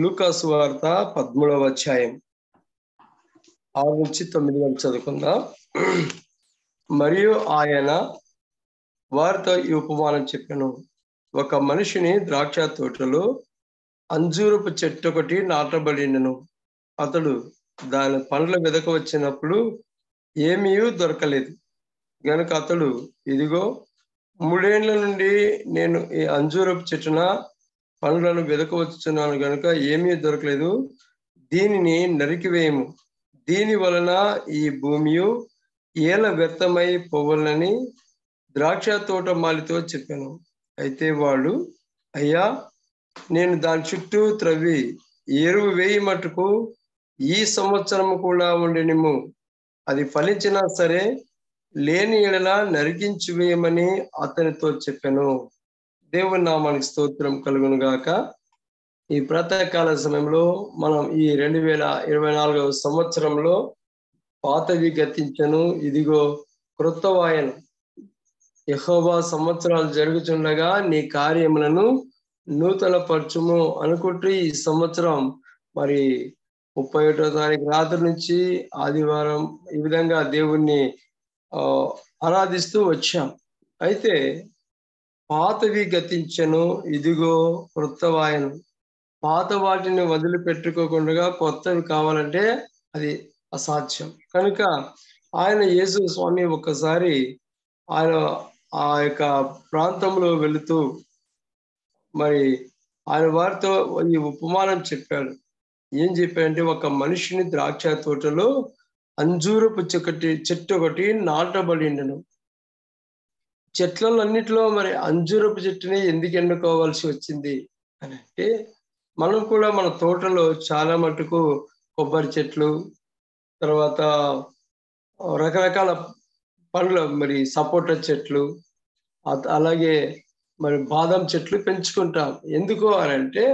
లూకాసు వార్త పదమూడవ అధ్యాయం. ఆరు నుంచి తొమ్మిది వరకు చదువుకుందాం. మరియు ఆయన వారితో ఈ ఉపమానం చెప్పాను. ఒక మనిషిని ద్రాక్ష తోటలో అంజూరపు చెట్టు ఒకటి నాటబడినను. అతడు దాని పండ్ల వెదక వచ్చినప్పుడు ఏమీ దొరకలేదు. గనుక అతడు ఇదిగో మూడేండ్ల నుండి నేను ఈ అంజూరపు చెట్టున పండ్లను వెదకవచ్చున్నాను గనుక ఏమీ దొరకలేదు. దీనిని నరికివేయము. దీని వలన ఈ భూమి ఏల వ్యర్థమై పోవాలని ద్రాక్ష తోట మాలితో చెప్పాను. అయితే వాళ్ళు అయ్యా నేను దాని చుట్టూ త్రవ్వి ఎరువు వేయి మటుకు ఈ సంవత్సరం కూడా ఉండనిము అది ఫలించినా సరే లేని ఎడల నరికించి వేయమని అతనితో చెప్పాను. దేవుని నామానికి స్తోత్రం కలుగును గాక. ఈ ప్రాతకాల సమయంలో మనం ఈ రెండు వేల ఇరవై నాలుగవ సంవత్సరంలో పాతవి గతించను ఇదిగో క్రొత్త వాయను యహోబా సంవత్సరాలు జరుగుతుండగా నీ కార్యములను నూతనపరచుము అనుకుంటూ ఈ సంవత్సరం మరి ముప్పై ఒకటో తారీఖు రాత్రి నుంచి ఆదివారం ఈ విధంగా దేవుణ్ణి ఆరాధిస్తూ వచ్చాం. అయితే పాతవి గతించను ఇదిగో వృత్తవాయను. పాత వాటిని వదిలిపెట్టుకోకుండా కొత్తవి కావాలంటే అది అసాధ్యం. కనుక ఆయన యేసు స్వామి ఒక్కసారి ఆయన ఆ యొక్క ప్రాంతంలో వెళుతూ మరి ఆయన వారితో ఈ ఉపమానం చెప్పాడు. ఏం చెప్పాడంటే ఒక మనిషిని ద్రాక్ష తోటలో అంజూరపు చెక్కటి చెట్టు ఒకటి నాటబడిండను. చెట్లన్నిటిలో మరి అంజూరపు చెట్టుని ఎందుకు ఎన్నుకోవాల్సి వచ్చింది అని అంటే మనం కూడా మన తోటలో చాలా మటుకు కొబ్బరి చెట్లు తర్వాత రకరకాల పండ్లు మరి సపోటా చెట్లు అలాగే మరి బాదం చెట్లు పెంచుకుంటాం. ఎందుకు అని అంటే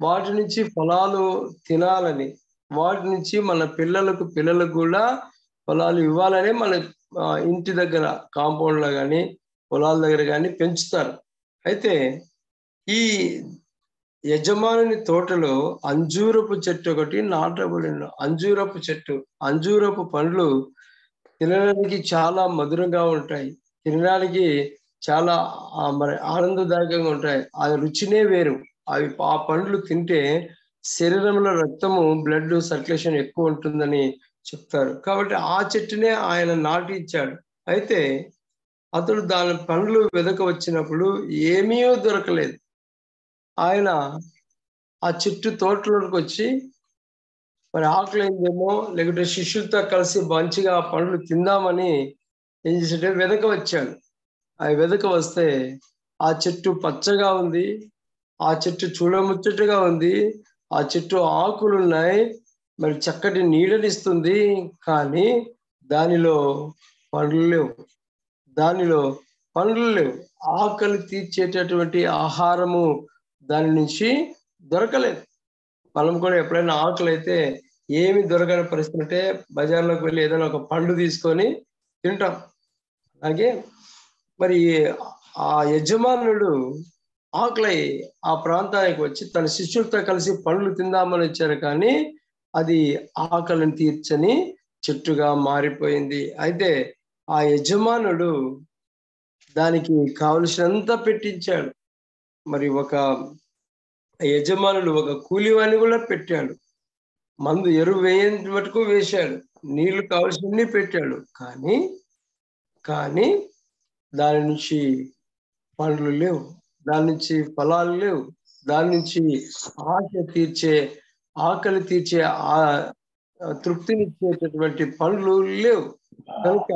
వాటి నుంచి ఫలాలు తినాలని వాటి నుంచి మన పిల్లలకు పిల్లలకు కూడా ఫలాలు ఇవ్వాలని మన ఇంటి దగ్గర కాంపౌండ్లో కానీ పొలాల దగ్గర కానీ పెంచుతారు. అయితే ఈ యజమానుని తోటలో అంజూరపు చెట్టు ఒకటి నాటబడిన అంజూరపు చెట్టు అంజూరపు పండ్లు తినడానికి చాలా మధురంగా ఉంటాయి. తినడానికి చాలా మరి ఆనందదాయకంగా ఉంటాయి. ఆ రుచినే వేరు. అవి ఆ పండ్లు తింటే శరీరంలో రక్తము బ్లడ్ సర్క్యులేషన్ ఎక్కువ ఉంటుందని చెప్తారు. కాబట్టి ఆ చెట్టునే ఆయన నాటించాడు అయితే అతడు దాని పండ్లు వెదక వచ్చినప్పుడు ఏమీ దొరకలేదు. ఆయన ఆ చెట్టు తోటలోకి వచ్చి మరి ఆకలిందేమో లేకుంటే శిష్యులతో కలిసి మంచిగా ఆ పండ్లు తిందామని ఏం చేసాడే వెదక వచ్చాడు. ఆ వెదక వస్తే ఆ చెట్టు పచ్చగా ఉంది ఆ చెట్టు చూడముచ్చటగా ఉంది ఆ చెట్టు ఆకులు ఉన్నాయి మరి చక్కటి నీడనిస్తుంది కానీ దానిలో పండ్లు లేవు. దానిలో పండ్లు లేవు. ఆకలి తీర్చేటటువంటి ఆహారము దాని నుంచి దొరకలేదు. మనం కూడా ఎప్పుడైనా ఆకలి అయితే ఏమి దొరకని పరిస్థితి ఉంటే బజార్లోకి వెళ్ళి ఏదైనా ఒక పండు తీసుకొని తింటాం. అలాగే మరి ఆ యజమానుడు ఆకలి ఆ ప్రాంతానికి వచ్చి తన శిష్యులతో కలిసి పండ్లు తిందామని వచ్చారు కానీ అది ఆకలిని తీర్చని చెట్టుగా మారిపోయింది. అయితే ఆ యజమానుడు దానికి కావలసినంత పెట్టించాడు. మరి ఒక యజమానుడు ఒక కూలివాణి కూడా పెట్టాడు. మందు ఎరువు వేయని మటుకు వేశాడు. నీళ్ళు కావలసినన్ని పెట్టాడు. కానీ కానీ దాని నుంచి పండ్లు లేవు. దాని నుంచి ఫలాలు లేవు. దాని నుంచి ఆశ తీర్చే ఆకలి తీర్చే ఆ తృప్తినిచ్చేటటువంటి పండ్లు లేవు. కనుక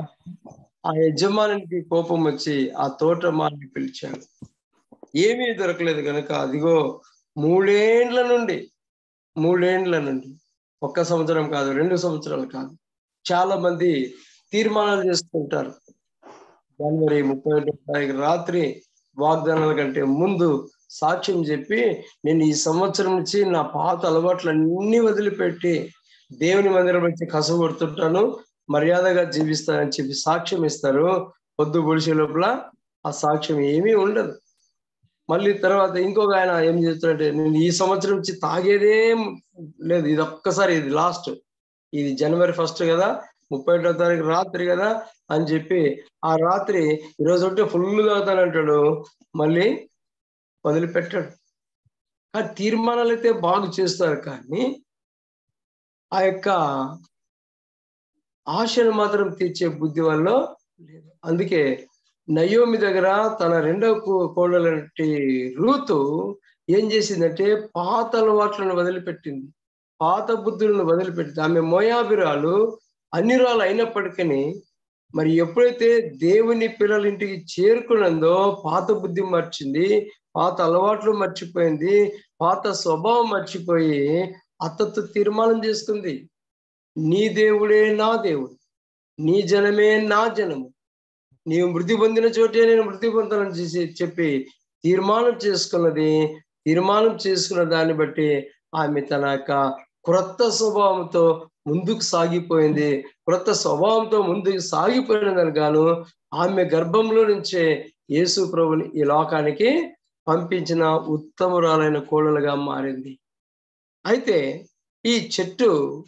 ఆ యజమానికి కోపం వచ్చి ఆ తోటమాన్ని పిలిచాడు. ఏమీ దొరకలేదు కనుక అదిగో మూడేండ్ల నుండి మూడేండ్ల నుండి ఒక్క సంవత్సరం కాదు రెండు సంవత్సరాలు కాదు చాలా మంది తీర్మానాలు చేసుకుంటారు. జనవరి ముప్పై తారీఖు రాత్రి వాగ్దానాల కంటే ముందు సాక్ష్యం చెప్పి నేను ఈ సంవత్సరం నుంచి నా పాత అలవాట్లన్నీ వదిలిపెట్టి దేవుని మందిరం వచ్చి కసగొడుతుంటాను మర్యాదగా జీవిస్తానని చెప్పి సాక్ష్యం ఇస్తారు. పొద్దు పొడిచే లోపల ఆ సాక్ష్యం ఏమీ ఉండదు. మళ్ళీ తర్వాత ఇంకొక ఆయన ఏం చేస్తాడంటే నేను ఈ సంవత్సరం నుంచి తాగేదేం లేదు ఇది ఒక్కసారి ఇది లాస్ట్ ఇది జనవరి ఫస్ట్ కదా ముప్పై ఒకటో తారీఖు రాత్రి కదా అని చెప్పి ఆ రాత్రి ఈరోజు ఉంటే ఫుల్ తాగుతానంటాడు మళ్ళీ వదిలిపెట్టాడు. కానీ తీర్మానాలు అయితే బాగు చేస్తారు కానీ ఆ యొక్క ఆశను మాత్రం తీర్చే బుద్ధి వల్ల లేదు. అందుకే నయోమి దగ్గర తన రెండవ కోడలంటి రూతు ఏం చేసిందంటే పాత అలవాట్లను వదిలిపెట్టింది. పాత బుద్ధులను వదిలిపెట్టింది. ఆమె మోయాబిరాలు అన్నిరాలు అయినప్పటికీ మరి ఎప్పుడైతే దేవుని పిల్లల ఇంటికి చేరుకున్నదో పాత బుద్ధి మర్చింది పాత అలవాట్లు మర్చిపోయింది పాత స్వభావం మర్చిపోయి అత్తతో తీర్మానం చేసుకుంది. నీ దేవుడే నా దేవుడు నీ జనమే నా జనము. నీవు మృతి పొందిన చోటే నేను మృతి పొందాలని చేసి చెప్పి తీర్మానం చేసుకున్నది తీర్మానం చేసుకున్న దాన్ని బట్టి ఆమె తన యొక్క క్రొత్త స్వభావంతో ముందుకు సాగిపోయింది. క్రొత్త స్వభావంతో ముందుకు సాగిపోయినందుకు గాను ఆమె గర్భంలో నుంచే యేసు ప్రభుని ఈ లోకానికి పంపించిన ఉత్తమురాలైన కోడలుగా మారింది. అయితే ఈ చెట్టు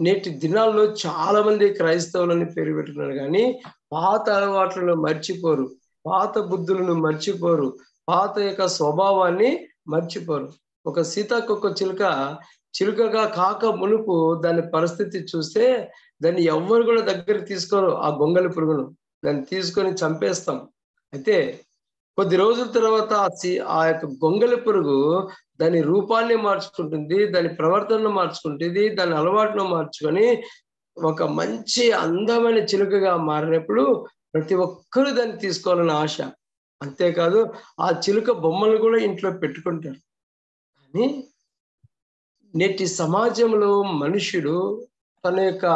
నేటి దినాల్లో చాలా మంది క్రైస్తవులని పేరు పెట్టుకున్నారు కానీ పాత అలవాట్లను మర్చిపోరు. పాత బుద్ధులను మర్చిపోరు. పాత యొక్క స్వభావాన్ని మర్చిపోరు. ఒక సీతాకొక్క చిలుక చిలుకగా కాక మునుపు దాని పరిస్థితి చూస్తే దాన్ని ఎవ్వరు కూడా దగ్గర తీసుకోరు. ఆ గొంగలి పురుగును. దాన్ని తీసుకొని చంపేస్తాం. అయితే కొద్ది రోజుల తర్వాత ఆ యొక్క గొంగలి పురుగు దాని రూపాన్ని మార్చుకుంటుంది దాని ప్రవర్తనను మార్చుకుంటుంది దాని అలవాటును మార్చుకొని ఒక మంచి అందమైన చిలుకగా మారినప్పుడు ప్రతి ఒక్కరూ దాన్ని తీసుకోవాలని ఆశ. అంతేకాదు ఆ చిలుక బొమ్మలు కూడా ఇంట్లో పెట్టుకుంటారు. కానీ నేటి సమాజంలో మనుషుడు తన యొక్క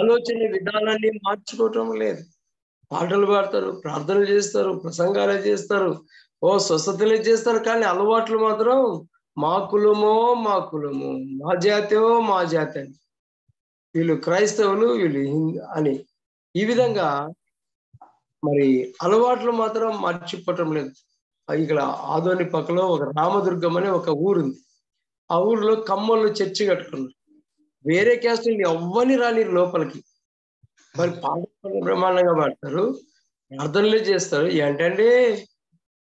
ఆలోచన విధానాన్ని మార్చుకోవటం లేదు. పాటలు పాడతారు ప్రార్థనలు చేస్తారు ప్రసంగాలే చేస్తారు. ఓ స్వస్థతలే చేస్తారు. కానీ అలవాట్లు మాత్రం మా కులమో మా కులము మా జాతో మా జాతి అని. వీళ్ళు క్రైస్తవులు వీళ్ళు హిందూ అని. ఈ విధంగా మరి అలవాట్లు మాత్రం మర్చిపోవటం లేదు. ఇక్కడ ఆదోని పక్కలో ఒక రామదుర్గం అనే ఒక ఊరుంది. ఆ ఊర్లో కమ్మలు చర్చి కట్టుకున్నారు. వేరే క్యాస్ట్ ఎవ్వని రాని లోపలికి. మరి పాటలు బ్రహ్మాండంగా పాడతారు. ప్రార్థనలే చేస్తారు. ఏంటంటే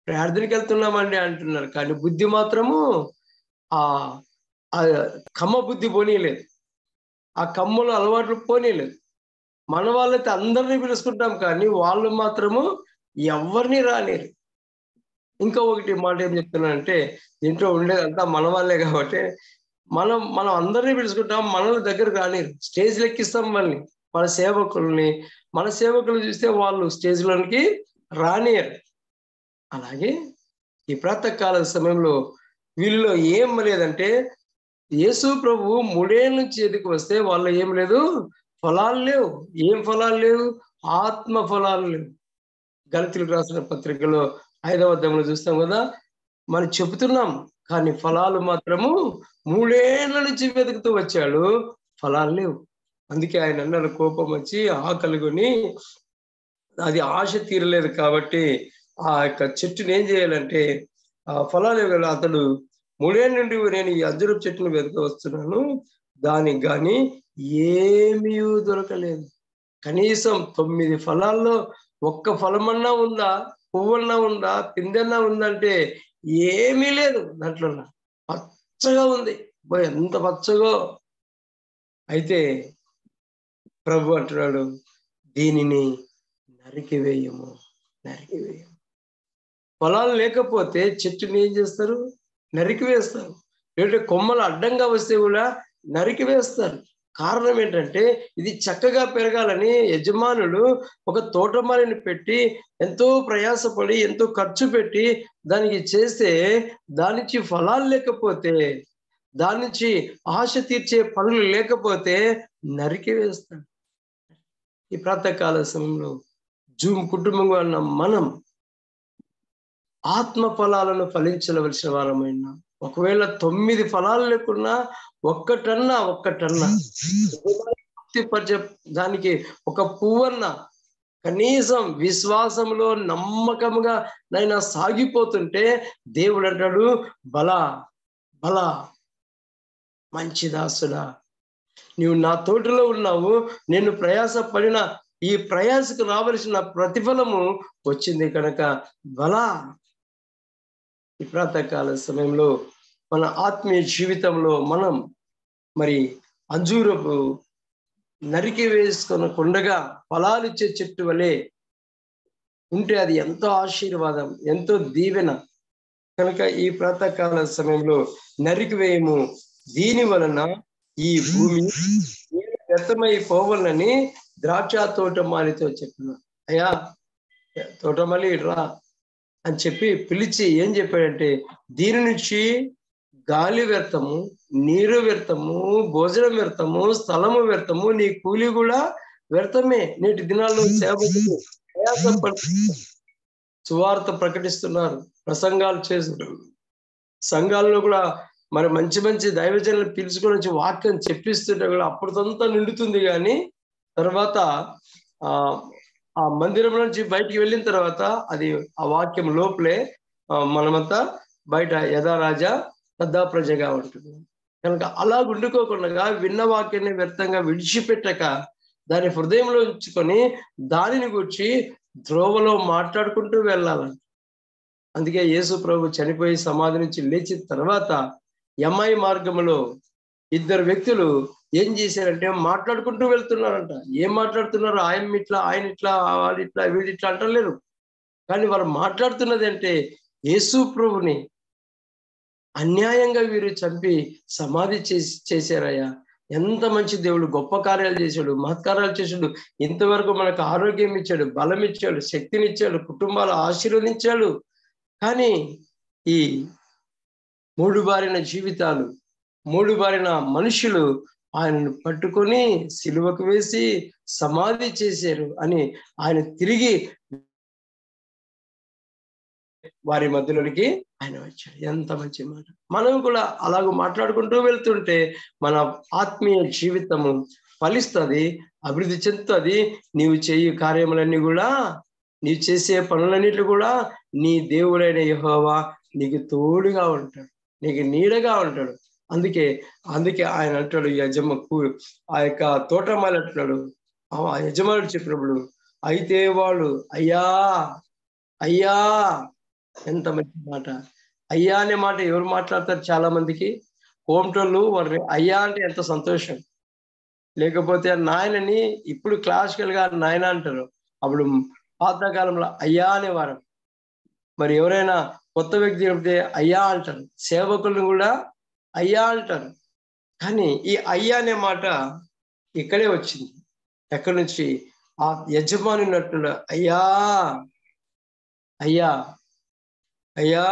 ప్రార్థనకి వెళ్తున్నామండి అంటున్నారు. కానీ బుద్ధి మాత్రము ఆ కమ్మ బుద్ధి పోనీయలేదు. ఆ కమ్మలు అలవాట్లు పోనీయలేదు. మన వాళ్ళైతే అందరినీ పిలుచుకుంటాం కానీ వాళ్ళు మాత్రము ఎవరిని రాలేరు ఇంకా ఒకటి మాట ఏం చెప్తున్నానంటే దీంట్లో ఉండేదంతా మన వాళ్ళే కాబట్టి మనం మనం అందరినీ పిలుచుకుంటాం మనల్ని దగ్గర రానిరు స్టేజ్ లెక్కిస్తాం మళ్ళీ మన సేవకుల్ని మన సేవకులు చూస్తే వాళ్ళు స్టేజ్లోనికి రానియరు అలాగే ఈ ప్రాతకాల సమయంలో వీళ్ళలో ఏం లేదంటే యేసు ప్రభు మూడేళ్ళ నుంచి ఎదుకు వస్తే వాళ్ళు ఏం లేదు? ఫలాలు లేవు. ఏం ఫలాలు లేవు? ఆత్మ ఫలాలు లేవు. గణితులకు రాసిన పత్రికలో ఐదవ అధ్యాయంలో చూస్తాం కదా మనం చెబుతున్నాం కానీ ఫలాలు మాత్రము మూడేళ్ళ నుంచి వెతుకుతూ వచ్చాడు ఫలాలు లేవు. అందుకే ఆయన అన్నాడు కోపం వచ్చి ఆకలిగొని అది ఆశ తీరలేదు కాబట్టి ఆ యొక్క చెట్టుని ఏం చేయాలంటే ఆ ఫలాలు ఇవ్వాలి. అతడు మూడేళ్ళ నుండి నేను ఈ అజ్జరపు చెట్టును వెతక వస్తున్నాను. దానికి కానీ ఏమీ దొరకలేదు. కనీసం తొమ్మిది ఫలాల్లో ఒక్క ఫలమన్నా ఉందా? పువ్వన్నా ఉందా? పిందన్నా ఉందంటే ఏమీ లేదు దాంట్లో. పచ్చగా ఉంది. ఎంత పచ్చగో! అయితే ప్రభు అంటున్నాడు దీనిని నరికివేయము నరికివేయము. పొలాలు లేకపోతే చెట్టుని ఏం చేస్తారు? నరికివేస్తారు. లేదంటే కొమ్మలు అడ్డంగా వస్తే కూడా నరికివేస్తారు. కారణం ఏంటంటే ఇది చక్కగా పెరగాలని యజమానులు ఒక తోటమాలిని పెట్టి ఎంతో ప్రయాసపడి ఎంతో ఖర్చు పెట్టి దానికి చేస్తే దాని నుంచి ఫలాలు లేకపోతే దాని నుంచి ఆశ తీర్చే పనులు లేకపోతే నరికి వేస్తాడు ఈ ప్రాతకాల సమయంలో జూమ్ కుటుంబంగా ఉన్న మనం ఆత్మ ఫలాలను ఫలించవలసిన వారమైనా ఒకవేళ తొమ్మిది ఫలాలు లేకున్నా ఒక్కటన్నా ఒక్కటన్నా. తృప్తిపరిచే దానికి ఒక పువ్వన్న. కనీసం విశ్వాసంలో నమ్మకంగా నైనా సాగిపోతుంటే దేవుడు అంటాడు బల బల మంచి దాసుడా నీవు నా తోటలో ఉన్నావు నేను ప్రయాస పడిన ఈ ప్రయాసకు రావలసిన ప్రతిఫలము వచ్చింది కనుక బల. ఈ ప్రాతకాల సమయంలో మన ఆత్మీయ జీవితంలో మనం మరి అంజూరపు నరికి వేసుకున్న కొండగా ఫలాలిచ్చే చెట్టు వలె ఉంటే అది ఎంతో ఆశీర్వాదం ఎంతో దీవెన. కనుక ఈ ప్రాతకాల సమయంలో నరికి వేయము దీని వలన ఈ భూమి వ్యర్థమై పోవాలని ద్రాక్ష తోటమాలితో చెప్పిన అయ్యా తోటమాలి రా అని చెప్పి పిలిచి ఏం చెప్పాడంటే దీని నుంచి గాలి వ్యర్థము నీరు వ్యర్థము భోజనం వ్యర్థము స్థలము వ్యర్థము నీ కూలి కూడా వ్యర్థమే. నేటి దినాల్లో సేవకులు ప్రయాసం సువార్త ప్రకటిస్తున్నారు. ప్రసంగాలు చేస్తున్నారు. సంఘాల్లో కూడా మరి మంచి మంచి దైవజనులు పిలుచుకొని వచ్చి వాక్యం చెప్పిస్తుంటే కూడా అప్పటిదంతా నిండుతుంది కానీ తర్వాత ఆ ఆ మందిరం నుంచి బయటికి వెళ్ళిన తర్వాత అది ఆ వాక్యం లోపలే మనమంతా బయట యథారాజా పెద్ద ప్రజగా ఉంటుంది. కనుక అలా గుండుకోకుండా విన్న వాక్యాన్ని వ్యర్థంగా విడిచిపెట్టక దాని హృదయంలో ఉంచుకొని దానిని గురించి ద్రోవలో మాట్లాడుకుంటూ వెళ్ళాలంట అందుకే యేసు ప్రభు చనిపోయి సమాధి నుంచి లేచిన తర్వాత ఎంఐ మార్గంలో ఇద్దరు వ్యక్తులు ఏం చేశారంటే మాట్లాడుకుంటూ వెళ్తున్నారంట. ఏం మాట్లాడుతున్నారు ఆయన ఇట్లా ఆయన ఇట్లా వాళ్ళు ఇట్లా వీళ్ళు ఇట్లా అంటలేరు కానీ వాళ్ళు మాట్లాడుతున్నది అంటే యేసు ప్రభుని అన్యాయంగా వీరు చంపి సమాధి చేసి చేశారయ్యా. ఎంత మంచి దేవుడు గొప్ప కార్యాలు చేశాడు మహత్కార్యాలు చేశాడు. ఇంతవరకు మనకు ఆరోగ్యం ఇచ్చాడు బలం ఇచ్చాడు శక్తినిచ్చాడు కుటుంబాలు ఆశీర్వదించాడు. కానీ ఈ మూడు బారిన జీవితాలు మూడు బారిన మనుషులు ఆయనను పట్టుకొని సిలువకు వేసి సమాధి చేశారు అని ఆయన తిరిగి వారి మధ్యలోనికి ఆయన వచ్చాడు. ఎంత మంచి మాట. మనం కూడా అలాగ మాట్లాడుకుంటూ వెళ్తుంటే మన ఆత్మీయ జీవితము ఫలిస్తుంది అభివృద్ధి చెందుతుంది. నీవు చేయు కార్యములన్నీ కూడా నీవు చేసే పనులన్నిటి కూడా నీ దేవుడైన యహోవా నీకు తోడుగా ఉంటాడు. నీకు నీడగా ఉంటాడు. అందుకే అందుకే ఆయన అంటాడు యజమ ఆ యొక్క తోటమాలి అంటున్నాడు. ఆ యజమానుడు చెప్పినప్పుడు అయితే వాళ్ళు అయ్యా అయ్యా ఎంత మంచి మాట. అయ్యా అనే మాట ఎవరు మాట్లాడతారు చాలా మందికి హోమ్టోళ్ళు వారిని అయ్యా అంటే ఎంత సంతోషం. లేకపోతే నాయనని ఇప్పుడు క్లాసికల్గా నాయన అంటారు. అప్పుడు పాతకాలంలో అయ్యా అనేవారు మరి ఎవరైనా కొత్త వ్యక్తి చెప్తే అయ్యా అంటారు సేవకులను కూడా అయ్యా అంటారు కానీ ఈ అయ్యా అనే మాట ఇక్కడే వచ్చింది. ఎక్కడి నుంచి? ఆ యజమాని ఉన్నట్టు అయ్యా అయ్యా అయ్యా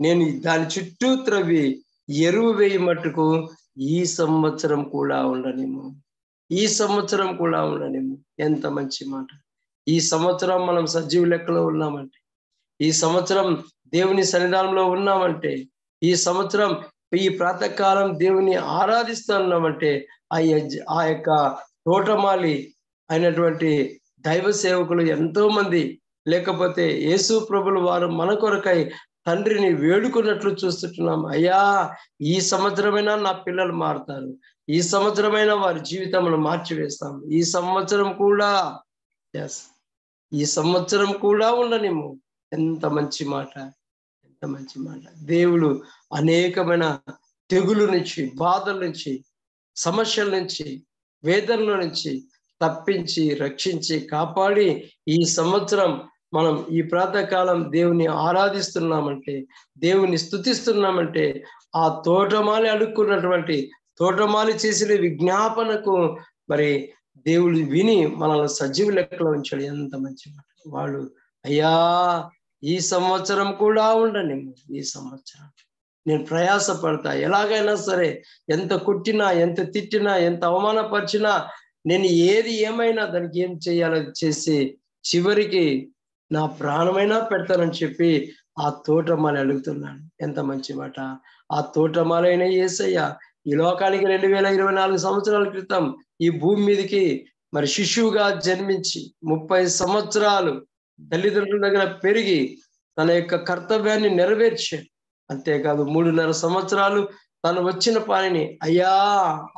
నేను దాని చుట్టూ త్రవ్వి ఎరువు వేయి మట్టుకు ఈ సంవత్సరం కూడా ఉండనేమో ఈ సంవత్సరం కూడా ఉండనేమో ఎంత మంచి మాట. ఈ సంవత్సరం మనం సజీవ లెక్కలో ఉన్నామంటే ఈ సంవత్సరం దేవుని సన్నిధానంలో ఉన్నామంటే ఈ సంవత్సరం ఈ ప్రాతకాలం దేవుని ఆరాధిస్తున్నామంటే ఆ ఆ యొక్క తోటమాలి అయినటువంటి దైవ సేవకులు ఎంతో మంది లేకపోతే యేసు ప్రభులు వారు మన కొరకై తండ్రిని వేడుకున్నట్లు చూస్తుంటున్నాం అయ్యా ఈ సంవత్సరమైనా నా పిల్లలు మారుతారు. ఈ సంవత్సరమైనా వారి జీవితంలో మార్చివేస్తాం. ఈ సంవత్సరం కూడా ఎస్ ఈ సంవత్సరం కూడా ఉండనిము ఎంత మంచి మాట. మంచి మాట. దేవుడు అనేకమైన తెగులు నుంచి బాధల నుంచి సమస్యల నుంచి వేదనల నుంచి తప్పించి రక్షించి కాపాడి ఈ సంవత్సరం మనం ఈ ప్రాతకాలం దేవుని ఆరాధిస్తున్నామంటే దేవుని స్థుతిస్తున్నామంటే ఆ తోటమాలి అడుక్కున్నటువంటి తోటమాలి చేసిన విజ్ఞాపనకు మరి దేవుడు విని మనల్ని సజీవ లెక్కలో ఉంచాడు. ఎంత మంచి మాట. వాళ్ళు అయ్యా ఈ సంవత్సరం కూడా ఉండని ఈ సంవత్సరం నేను ప్రయాస పడతా ఎలాగైనా సరే ఎంత కుట్టినా ఎంత తిట్టినా ఎంత అవమానపరిచినా నేను ఏది ఏమైనా దానికి ఏం చేయాలో చేసి చివరికి నా ప్రాణమైనా పెడతానని చెప్పి ఆ తోటమాల అడుగుతున్నాను. ఎంత మంచి మాట. ఆ తోటమాలైన ఏసయ్య ఈ లోకానికి రెండు వేల ఇరవై నాలుగు సంవత్సరాల క్రితం ఈ భూమి మీదకి మరి శిశువుగా జన్మించి ముప్పై సంవత్సరాలు తల్లిదండ్రుల దగ్గర పెరిగి తన యొక్క కర్తవ్యాన్ని నెరవేర్చాడు అంతేకాదు మూడున్నర సంవత్సరాలు తను వచ్చిన పనిని అయ్యా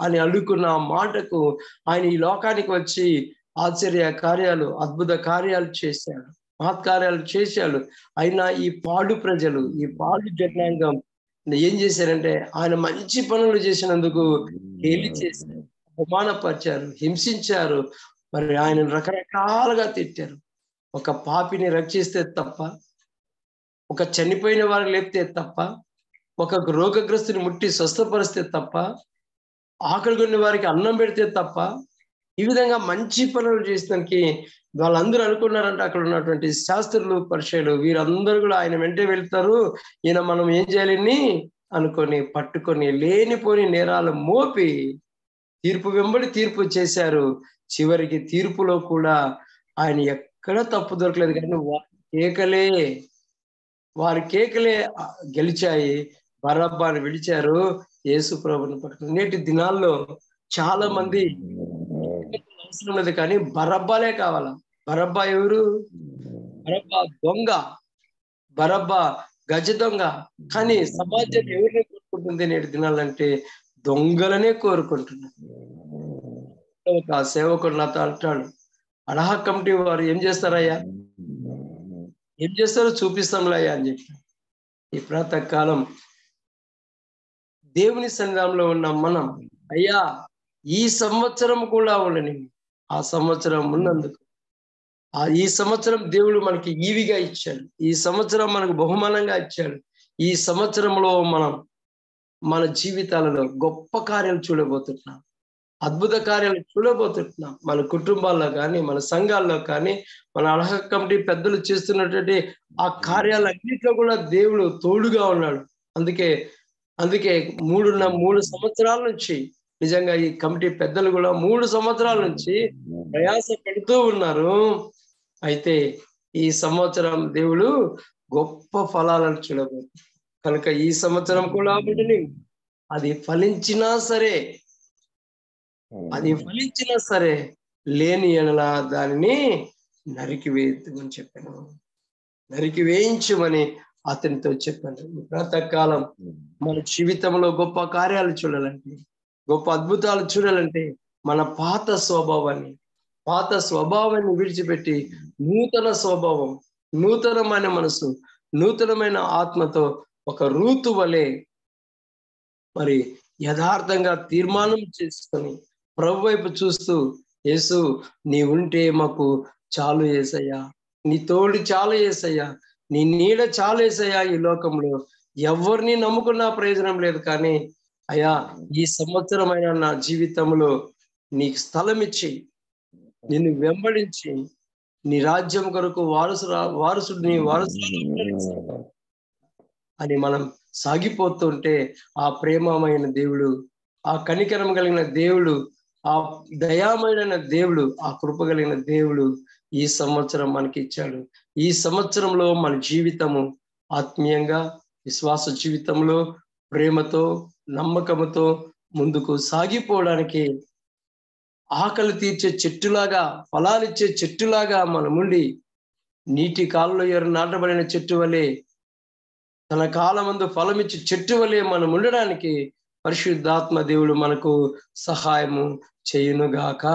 అని అడుగుకున్న మాటకు ఆయన ఈ లోకానికి వచ్చి ఆశ్చర్య కార్యాలు అద్భుత కార్యాలు చేశాడు మహత్కార్యాలు చేశాడు. అయినా ఈ పాడు ప్రజలు ఈ పాడు జనాంగం ఏం చేశారంటే ఆయన మంచి పనులు చేసినందుకు గేలి చేశారు? అవమానపరిచారు హింసించారు. మరి ఆయన రకరకాలుగా తిట్టారు. ఒక పాపిని రక్షిస్తే తప్ప ఒక చనిపోయిన వారిని లేపితే తప్ప ఒక రోగగ్రస్తుని ముట్టి స్వస్థపరిస్తే తప్ప ఆకలి కొన్ని వారికి అన్నం పెడితే తప్ప ఈ విధంగా మంచి పనులు చేసడానికి వాళ్ళందరూ అనుకున్నారంటే అక్కడ ఉన్నటువంటి శాస్త్రులు పరిచయలు వీరందరూ కూడా ఆయన వెంటే వెళ్తారు. ఈయన మనం ఏం చేయాలని అనుకొని పట్టుకొని లేనిపోని నేరాలు మోపి తీర్పు వెంబడి తీర్పు చేశారు. చివరికి తీర్పులో కూడా ఆయన ఎక్కడ తప్పు దొరకలేదు కానీ వారి కేకలే. వారి కేకలే గెలిచాయి. బరబ్బాను విడిచారు యేసు ప్రభుని పట్టుకుని నేటి దినాల్లో చాలా మంది అవసరం లేదు కానీ బరబ్బాలే కావాల? బరబ్బా ఎవరు? బరబ్బా దొంగ. బరబ్బా గజ దొంగ. కానీ సమాజం ఎవరిని కోరుకుంటుంది నేటి దినాలంటే దొంగలనే కోరుకుంటున్నారు. ఒక సేవకుడు నాతో అంటాడు అడహా కమిటీ వారు ఏం చేస్తారయ్యా? ఏం చేస్తారో చూపిస్తాంలే అయ్యా అని చెప్పి. ఈ ప్రాతకాలం దేవుని సన్నిధానంలో ఉన్న మనం అయ్యా ఈ సంవత్సరం కూడా ఉండని ఆ సంవత్సరం ఉన్నందుకు. ఆ ఈ సంవత్సరం దేవుడు మనకి ఈవిగా ఇచ్చాడు. ఈ సంవత్సరం మనకు బహుమానంగా ఇచ్చాడు. ఈ సంవత్సరంలో మనం మన జీవితాలలో గొప్ప కార్యాలు చూడబోతున్నాం. అద్భుత కార్యాలు చూడబోతున్నాం. మన కుటుంబాల్లో కానీ మన సంఘాల్లో కానీ మన అలహ కమిటీ పెద్దలు చేస్తున్నటువంటి ఆ కార్యాలన్నింటిలో కూడా దేవుడు తోడుగా ఉన్నాడు. అందుకే అందుకే మూడున్న మూడు సంవత్సరాల నుంచి నిజంగా ఈ కమిటీ పెద్దలు కూడా మూడు సంవత్సరాల నుంచి ప్రయాస పెడుతూ ఉన్నారు. అయితే ఈ సంవత్సరం దేవుడు గొప్ప ఫలాలను చూడబోతుంది కనుక ఈ సంవత్సరం కూడా బిడ్డని అది ఫలించినా సరే అది ఫలించినా సరే లేని ఎడల దానిని నరికి వేయమని చెప్పాను. నరికి వేయించమని అతనితో చెప్పాను. ప్రాతకాలం మన జీవితంలో గొప్ప కార్యాలు చూడాలంటే గొప్ప అద్భుతాలు చూడాలంటే మన పాత స్వభావాన్ని పాత స్వభావాన్ని విడిచిపెట్టి నూతన స్వభావం నూతనమైన మనసు నూతనమైన ఆత్మతో ఒక రూతు వలె మరి యథార్థంగా తీర్మానం చేసుకొని ప్రభు వైపు చూస్తూ యేసు నీ ఉంటే మాకు చాలు ఏసయ్యా నీ తోడు చాలు ఏసయ్యా నీ నీడ చాలు ఏసయ్యా ఈ లోకంలో. ఎవరిని నమ్ముకున్నా ప్రయోజనం లేదు కానీ అయ్యా ఈ సంవత్సరమైన నా జీవితంలో నీకు స్థలం ఇచ్చి నిన్ను వెంబడించి నీ రాజ్యం కొరకు వారసు వారసుడిని వారసు అని మనం సాగిపోతుంటే ఆ ప్రేమమైన దేవుడు ఆ కనికరం కలిగిన దేవుడు ఆ దయామైన దేవుడు ఆ కృప కలిగిన దేవుడు ఈ సంవత్సరం మనకి ఇచ్చాడు. ఈ సంవత్సరంలో మన జీవితము ఆత్మీయంగా విశ్వాస జీవితంలో ప్రేమతో నమ్మకముతో ముందుకు సాగిపోవడానికి ఆకలి తీర్చే చెట్టులాగా ఫలాలిచ్చే చెట్టులాగా మనముండి నీటి కాలంలో ఎరు నాటబడిన చెట్టు వలె తన కాలమందు ఫలమిచ్చే చెట్టు వలె మనం ఉండడానికి పరిశుద్ధాత్మ దేవుడు మనకు సహాయము చేయునుగాక.